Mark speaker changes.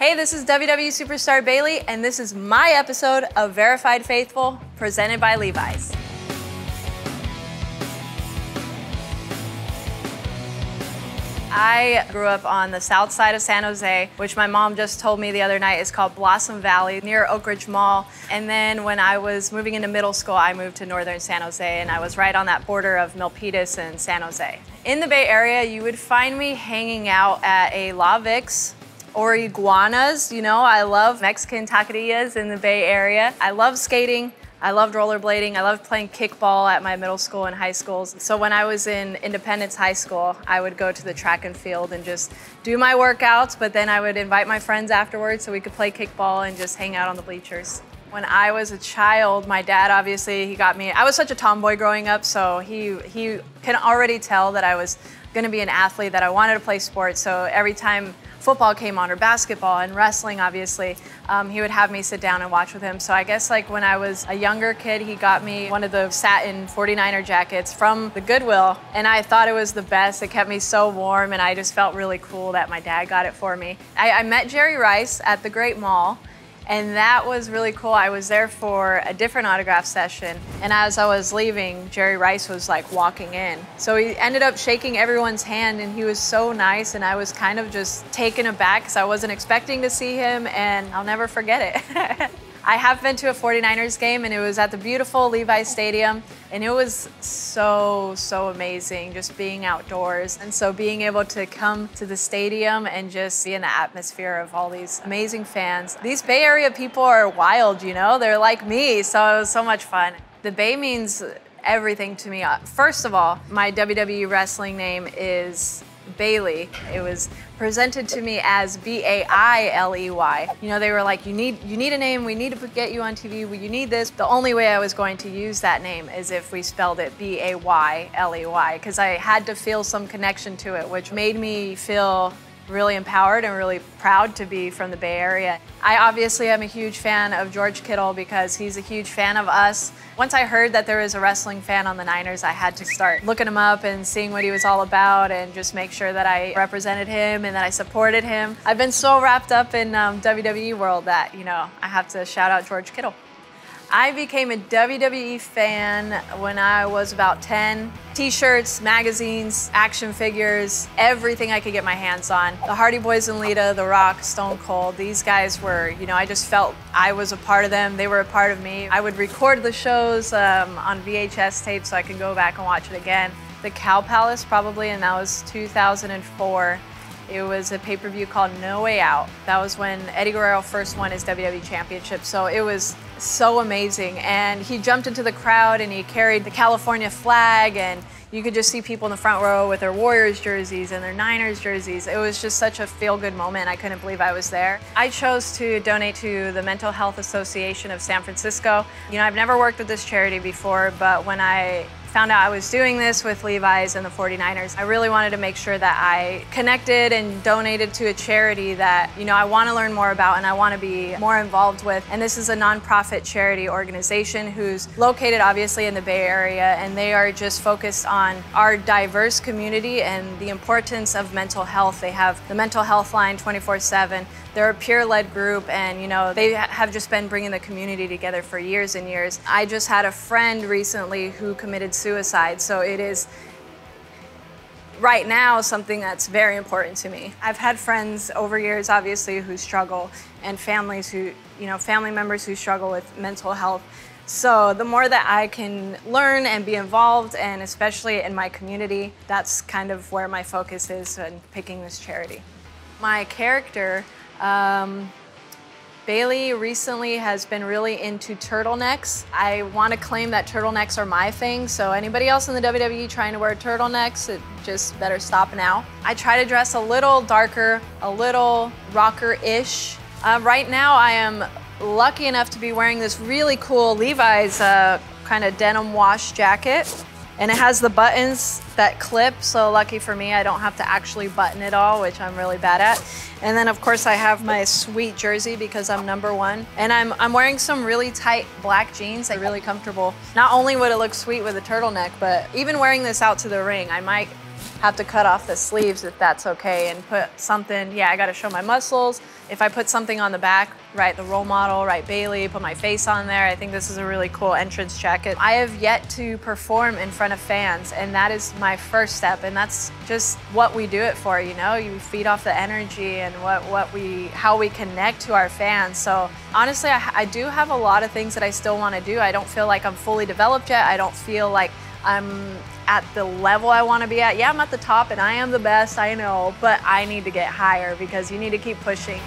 Speaker 1: Hey, this is WWE Superstar Bayley, and this is my episode of Verified Faithful, presented by Levi's. I grew up on the south side of San Jose, which my mom just told me the other night is called Blossom Valley near Oakridge Mall. And then when I was moving into middle school, I moved to northern San Jose and I was right on that border of Milpitas and San Jose. In the Bay Area, you would find me hanging out at a La Vic's or iguanas. You know, I love Mexican taquerias in the Bay Area. I love skating. I loved rollerblading. I loved playing kickball at my middle school and high schools. So when I was in Independence High School, I would go to the track and field and just do my workouts, but then I would invite my friends afterwards so we could play kickball and just hang out on the bleachers. When I was a child, my dad obviously he got me. I was such a tomboy growing up, so he he can already tell that I was going to be an athlete, that I wanted to play sports. So every time football came on or basketball and wrestling, obviously, um, he would have me sit down and watch with him. So I guess like when I was a younger kid, he got me one of the satin 49er jackets from the Goodwill, and I thought it was the best. It kept me so warm, and I just felt really cool that my dad got it for me. I, I met Jerry Rice at the Great Mall. And that was really cool. I was there for a different autograph session. And as I was leaving, Jerry Rice was like walking in. So he ended up shaking everyone's hand and he was so nice. And I was kind of just taken aback because I wasn't expecting to see him. And I'll never forget it. I have been to a 49ers game and it was at the beautiful Levi Stadium and it was so, so amazing just being outdoors. And so being able to come to the stadium and just be in the atmosphere of all these amazing fans. These Bay Area people are wild, you know, they're like me, so it was so much fun. The Bay means everything to me. Uh, first of all, my WWE wrestling name is Bayley. It was presented to me as B-A-I-L-E-Y. You know, they were like, you need, you need a name, we need to get you on TV, you need this. The only way I was going to use that name is if we spelled it B-A-Y-L-E-Y, because I had to feel some connection to it, which made me feel really empowered and really proud to be from the Bay Area. I obviously am a huge fan of George Kittle because he's a huge fan of us. Once I heard that there was a wrestling fan on the Niners, I had to start looking him up and seeing what he was all about and just make sure that I represented him and that I supported him. I've been so wrapped up in um, WWE world that, you know, I have to shout out George Kittle. I became a WWE fan when I was about 10. T-shirts, magazines, action figures, everything I could get my hands on. The Hardy Boys and Lita, The Rock, Stone Cold, these guys were, you know, I just felt I was a part of them. They were a part of me. I would record the shows um, on VHS tape so I could go back and watch it again. The Cow Palace probably, and that was 2004. It was a pay-per-view called No Way Out. That was when Eddie Guerrero first won his WWE Championship. So it was so amazing. And he jumped into the crowd and he carried the California flag and you could just see people in the front row with their Warriors jerseys and their Niners jerseys. It was just such a feel-good moment. I couldn't believe I was there. I chose to donate to the Mental Health Association of San Francisco. You know, I've never worked with this charity before, but when I found out I was doing this with Levi's and the 49ers, I really wanted to make sure that I connected and donated to a charity that, you know, I want to learn more about and I want to be more involved with. And this is a nonprofit charity organization who's located obviously in the Bay Area and they are just focused on our diverse community and the importance of mental health. They have the mental health line 24/7. They're a peer-led group and, you know, they have just been bringing the community together for years and years. I just had a friend recently who committed suicide. So it is right now something that's very important to me. I've had friends over years, obviously, who struggle and families who, you know, family members who struggle with mental health. So the more that I can learn and be involved, and especially in my community, that's kind of where my focus is in picking this charity. My character, um, Bayley recently has been really into turtlenecks. I want to claim that turtlenecks are my thing, so anybody else in the WWE trying to wear turtlenecks, it just better stop now. I try to dress a little darker, a little rocker-ish. Uh, right now I am lucky enough to be wearing this really cool Levi's uh, kind of denim wash jacket. And it has the buttons that clip, so lucky for me, I don't have to actually button it all, which I'm really bad at. And then of course I have my sweet jersey because I'm number one. And I'm, I'm wearing some really tight black jeans, they're really comfortable. Not only would it look sweet with a turtleneck, but even wearing this out to the ring, I might have to cut off the sleeves if that's okay and put something, yeah, I gotta show my muscles. If I put something on the back, write the role model, write Bayley, put my face on there, I think this is a really cool entrance jacket. I have yet to perform in front of fans and that is my first step and that's just what we do it for, you know? You feed off the energy and what, what we, how we connect to our fans. So honestly, I, I do have a lot of things that I still wanna do. I don't feel like I'm fully developed yet. I don't feel like I'm at the level I want to be at. Yeah, I'm at the top and I am the best, I know, but I need to get higher because you need to keep pushing.